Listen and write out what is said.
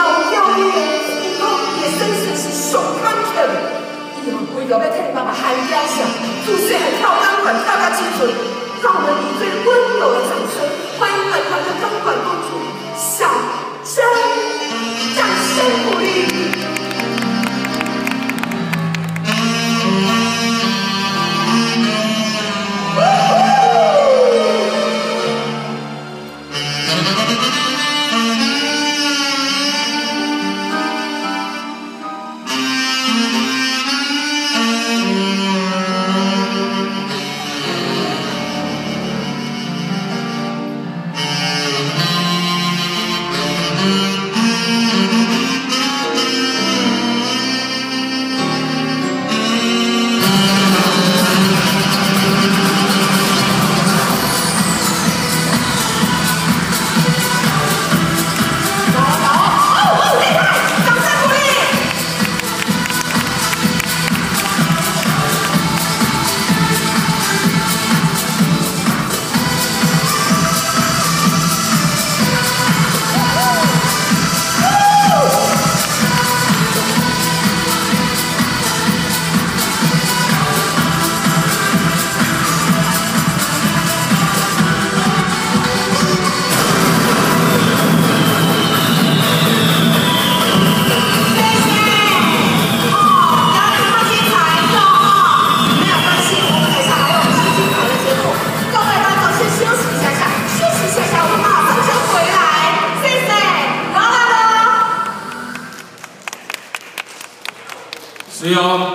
要教育，以后也真是是上坎坷。以后为了要替妈妈喊家响，做事还跳钢管跳到清纯，让我们以最温柔的掌声欢迎本团的钢管公主小珍，掌声鼓励。是要。